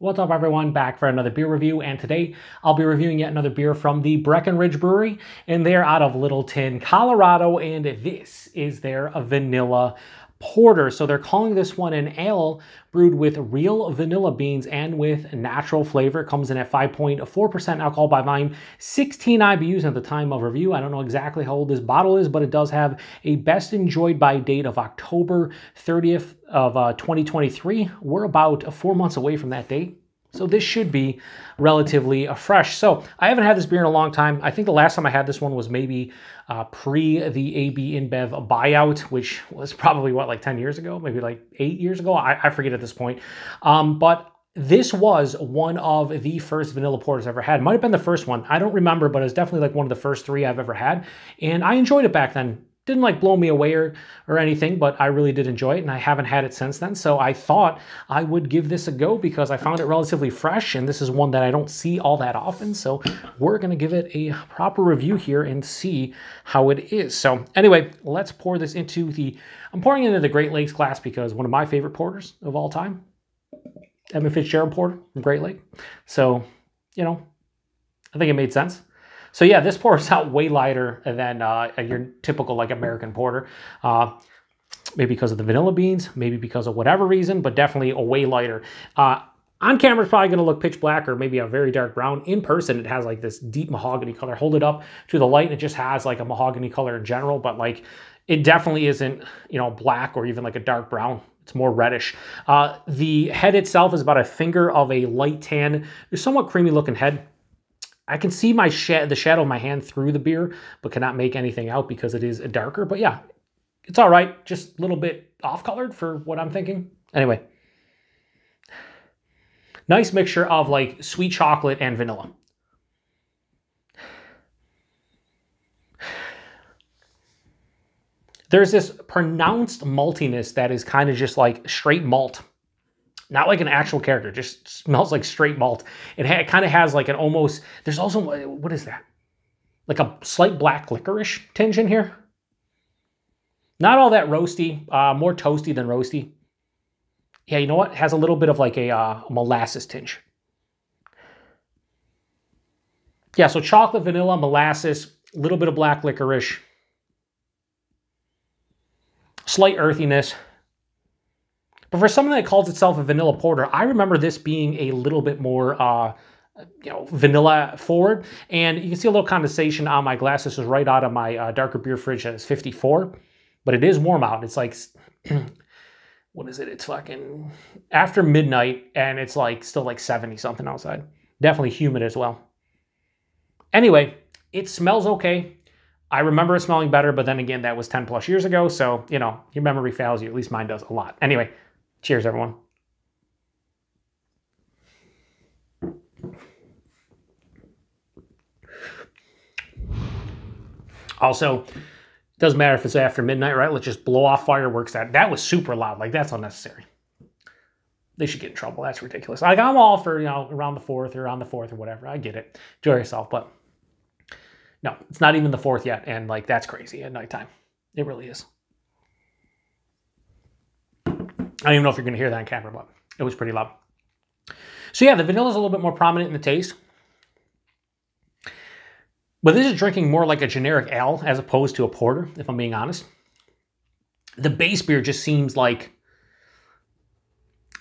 What's up everyone, back for another beer review, and today I'll be reviewing yet another beer from the Breckenridge Brewery, and they're out of Littleton, Colorado, and this is their vanilla porter. So they're calling this one an ale brewed with real vanilla beans and with natural flavor. It comes in at 5.4% alcohol by volume, 16 IBUs at the time of review. I don't know exactly how old this bottle is, but it does have a best enjoyed by date of October 30th of uh, 2023. We're about four months away from that date. So this should be relatively uh, fresh. So I haven't had this beer in a long time. I think the last time I had this one was maybe uh, pre the AB InBev buyout, which was probably what, like 10 years ago, maybe like eight years ago. I, I forget at this point. Um, but this was one of the first vanilla porters I've ever had. Might have been the first one. I don't remember, but it was definitely like one of the first three I've ever had. And I enjoyed it back then didn't like blow me away or, or anything, but I really did enjoy it and I haven't had it since then. So I thought I would give this a go because I found it relatively fresh and this is one that I don't see all that often. So we're to give it a proper review here and see how it is. So anyway, let's pour this into the, I'm pouring into the Great Lakes glass because one of my favorite porters of all time, Edmund Fitzgerald Porter from Great Lake. So, you know, I think it made sense. So yeah, this pours out way lighter than uh, your typical like American porter. Uh, maybe because of the vanilla beans, maybe because of whatever reason, but definitely a way lighter. Uh, on camera, it's probably going to look pitch black or maybe a very dark brown. In person, it has like this deep mahogany color. Hold it up to the light, and it just has like a mahogany color in general, but like it definitely isn't, you know, black or even like a dark brown. It's more reddish. Uh, the head itself is about a finger of a light tan. Somewhat creamy looking head. I can see my sh the shadow of my hand through the beer, but cannot make anything out because it is darker. But yeah, it's all right. Just a little bit off-colored for what I'm thinking. Anyway, nice mixture of like sweet chocolate and vanilla. There's this pronounced maltiness that is kind of just like straight malt not like an actual character, just smells like straight malt. It, it kind of has like an almost, there's also, what is that? Like a slight black licorice tinge in here. Not all that roasty, uh, more toasty than roasty. Yeah, you know what? It has a little bit of like a uh, molasses tinge. Yeah, so chocolate, vanilla, molasses, a little bit of black licorice, slight earthiness. But for something that calls itself a vanilla porter, I remember this being a little bit more uh, you know, vanilla forward. And you can see a little condensation on my glass. This is right out of my uh, darker beer fridge that is 54. But it is warm out. It's like, what is it? It's fucking after midnight and it's like still like 70 something outside. Definitely humid as well. Anyway, it smells okay. I remember it smelling better, but then again, that was 10 plus years ago. So, you know, your memory fails you. At least mine does a lot. Anyway, Cheers, everyone. Also, doesn't matter if it's after midnight, right? Let's just blow off fireworks. That that was super loud. Like that's unnecessary. They should get in trouble. That's ridiculous. Like I'm all for you know around the fourth or on the fourth or whatever. I get it. Enjoy yourself, but no, it's not even the fourth yet, and like that's crazy at nighttime. It really is. I don't even know if you're going to hear that on camera, but it was pretty loud. So yeah, the vanilla is a little bit more prominent in the taste. But this is drinking more like a generic ale as opposed to a porter, if I'm being honest. The base beer just seems like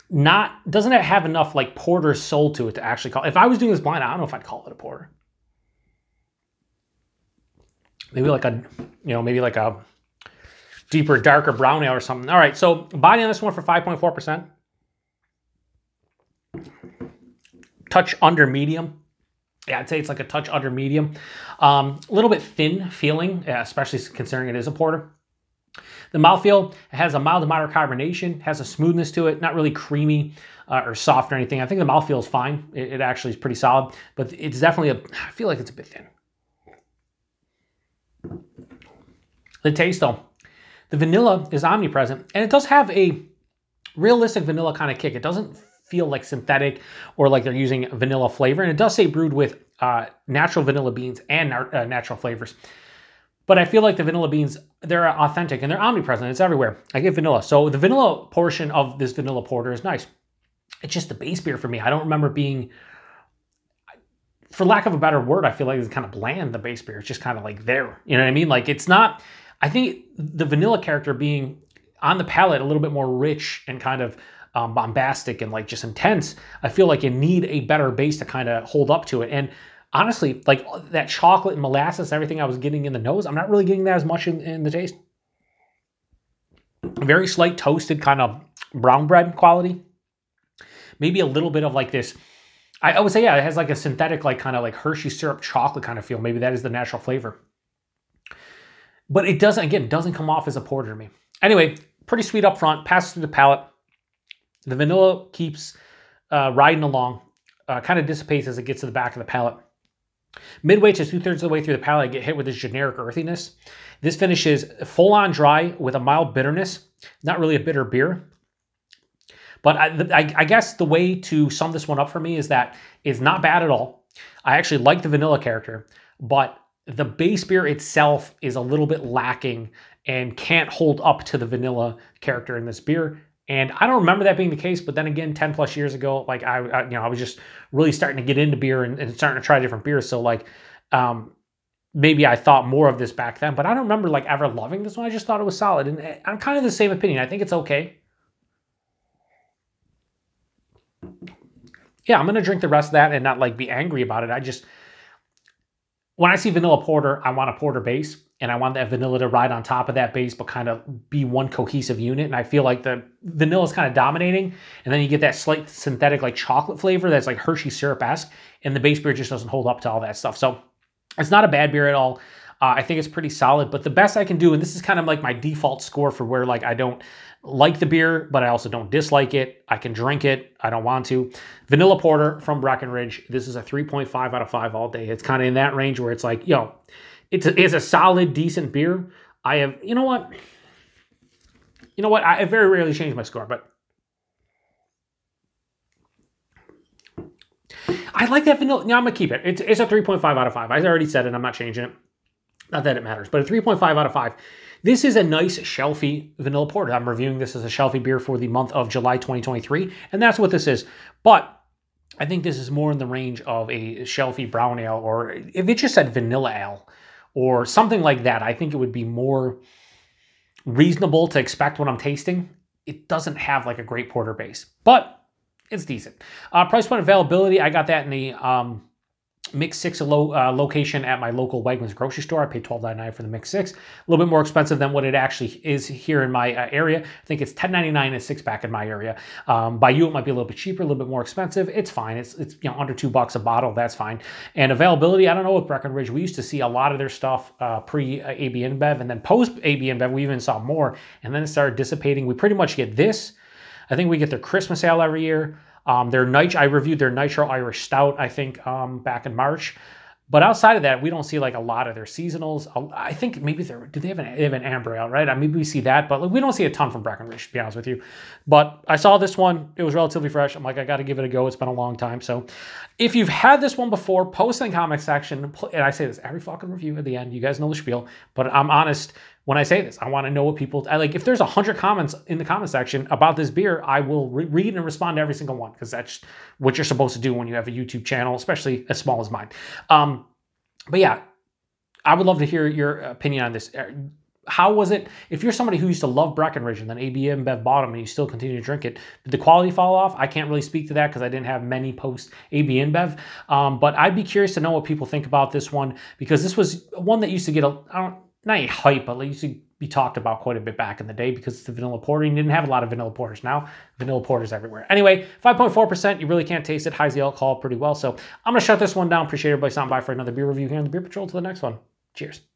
not doesn't it have enough like porter soul to it to actually call. If I was doing this blind, I don't know if I'd call it a porter. Maybe like a, you know, maybe like a deeper, darker brown ale or something. All right, so body on this one for 5.4%. Touch under medium. Yeah, I'd say it's like a touch under medium. Um, a little bit thin feeling, especially considering it is a porter. The mouthfeel has a mild to moderate carbonation, has a smoothness to it, not really creamy uh, or soft or anything. I think the mouthfeel is fine. It, it, actually is pretty solid, but it's definitely a, I feel like it's a bit thin. The taste though, the vanilla is omnipresent, and it does have a realistic vanilla kind of kick. It doesn't feel like synthetic or like they're using vanilla flavor, and it does say brewed with uh, natural vanilla beans and uh, natural flavors. But I feel like the vanilla beans, they're authentic and they're omnipresent. It's everywhere. I get vanilla. So the vanilla portion of this vanilla porter is nice. it's just the base beer for me. I don't remember being, for lack of a better word, I feel like it's kind of bland, the base beer. It's just kind of like there. You know what I mean? Like it's not, I think the vanilla character being on the palate a little bit more rich and kind of um, bombastic and like just intense, I feel like you need a better base to kind of hold up to it. And honestly, like that chocolate and molasses, everything I was getting in the nose, I'm not really getting that as much in, in the taste. Very slight toasted kind of brown bread quality. Maybe a little bit of like this. I, I would say, yeah, it has like a synthetic, like kind of like Hershey syrup chocolate kind of feel. Maybe that is the natural flavor. But it doesn't, again, doesn't come off as a porter to me. Anyway, pretty sweet up front, passes through the palate. The vanilla keeps uh, riding along, uh, kind of dissipates as it gets to the back of the palate. Midway to two thirds of the way through the palate, I get hit with this generic earthiness. This finishes full on dry with a mild bitterness. Not really a bitter beer. But I, I, I guess the way to sum this one up for me is that it's not bad at all. I actually like the vanilla character, but the base beer itself is a little bit lacking and can't hold up to the vanilla character in this beer. And I don't remember that being the case, but then again, 10 plus years ago, like I, I you know, I was just really starting to get into beer and, and starting to try different beers. So like, um, maybe I thought more of this back then, but I don't remember like ever loving this one. I just thought it was solid. And eh, I'm kind of the same opinion. I think it's okay. Yeah, I'm going to drink the rest of that and not like be angry about it. I just, when I see vanilla porter, I want a porter base and I want that vanilla to ride on top of that base, but kind of be one cohesive unit. And I feel like the vanilla is kind of dominating, and then you get that slight synthetic like chocolate flavor that's like Hershey syrup esque, and the base beer just doesn't hold up to all that stuff. So it's not a bad beer at all. Uh, I think it's pretty solid, but the best I can do, and this is kind of like my default score for where like I don't like the beer, but I also don't dislike it. I can drink it. I don't want to. Vanilla Porter from Breckenridge. This is a 3.5 out of 5 all day. It's kind of in that range where it's like, yo, it's a, it's a solid, decent beer. I have, you know what? You know what? I very rarely change my score, but I like that vanilla. Now I'm gonna keep it. It's, it's a 3.5 out of 5. I already said it. I'm not changing it. Not that it matters, but a 3.5 out of 5. This is a nice shelfy vanilla porter. I'm reviewing this as a shelfy beer for the month of July 2023, and that's what this is. But I think this is more in the range of a shelfy brown ale, or if it just said vanilla ale, or something like that, I think it would be more reasonable to expect when I'm tasting. It doesn't have like a great porter base, but it's decent. Uh, price point availability, I got that in the um, Mix 6 lo uh, location at my local Wegmans grocery store. I paid $12.99 for the Mix 6. A little bit more expensive than what it actually is here in my uh, area. I think it's $10.99 a six pack in my area. Um, by you, it might be a little bit cheaper, a little bit more expensive. It's fine. It's, it's you know under two bucks a bottle. That's fine. And availability, I don't know with Breckenridge. We used to see a lot of their stuff uh, pre AB InBev and then post AB InBev, we even saw more. And then it started dissipating. We pretty much get this. I think we get their Christmas ale every year. Um, their nitro, I reviewed their Nitro Irish Stout, I think, um, back in March. But outside of that, we don't see like a lot of their seasonals. I think maybe they're do they have an they have an amber ale, right? I maybe we see that, but we don't see a ton from Breckenridge, to be honest with you. But I saw this one; it was relatively fresh. I'm like, I got to give it a go. It's been a long time. So, if you've had this one before, post in the comment section. And I say this every fucking review at the end. You guys know the spiel, but I'm honest when I say this. I want to know what people I like. If there's a hundred comments in the comment section about this beer, I will re- read and respond to every single one because that's what you're supposed to do when you have a YouTube channel, especially as small as mine. Um, but yeah, I would love to hear your opinion on this. Uh, how was it? If you're somebody who used to love Breckenridge and then AB InBev bottom and you still continue to drink it, did the quality fall off? I can't really speak to that because I didn't have many post AB Bev. Um, but I'd be curious to know what people think about this one because this was one that used to get a, I don't, not a hype, but it used to be talked about quite a bit back in the day because it's the vanilla porter. You didn't have a lot of vanilla porters. Now, vanilla porters everywhere. Anyway, 5.4%. You really can't taste it. Hides the alcohol pretty well. So I'm going to shut this one down. Appreciate everybody stopping by for another beer review here on the Beer PaTroll. To the next one. Cheers.